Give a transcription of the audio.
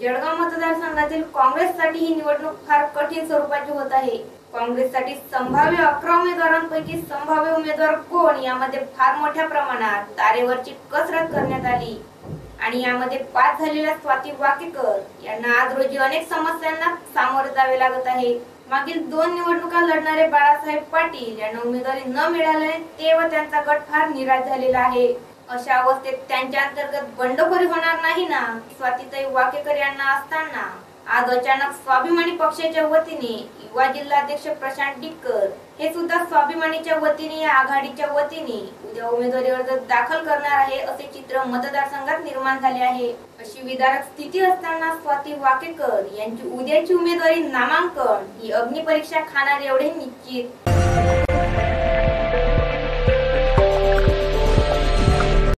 जळगाव मतदारसंघातील काँग्रेससाठी ही निवडणूक फार कठीण स्वरूपाची होत आहे. काँग्रेससाठी संभाव्य अकरा उमेदवारांपैकी संभाव्य उमेदवार कोण? यामध्ये फार मोठ्या प्रमाणात तारेवरची कसरत करण्यात आली. आणि यामध्ये पास झालेल्या स्वाती वाकेकर यांना आज रोजी अनेक समस्यांना सामोरे जावे लागत आहे. मागील दोन निवडणुका लढणारे बाळासाहेब पाटील यांना उमेदवारी न मिळाल्याने ते व त्यांचा गट फार निराश झालेला आहे. अशा अवस्थेत त्यांच्या अंतर्गत बंडखोरी होणार नाही ना? स्वातीताई वाकेकर यांना असताना आज अचानक स्वाभिमानी पक्षाच्या वतीने युवा जिल्हाध्यक्ष प्रशांत डिक्कर हे सुद्धा स्वाभिमानीच्या वतीने या आघाडीच्या वतीने उद्या उमेदवारी अर्ज दाखल करणार आहे असे चित्र मतदारसंघात निर्माण झाले आहे. अशी विदारक स्थिती असताना स्वाती वाकेकर यांची उद्याची उमेदवारी नामांकन ही अग्निपरीक्षा खाणार एवढे निश्चित.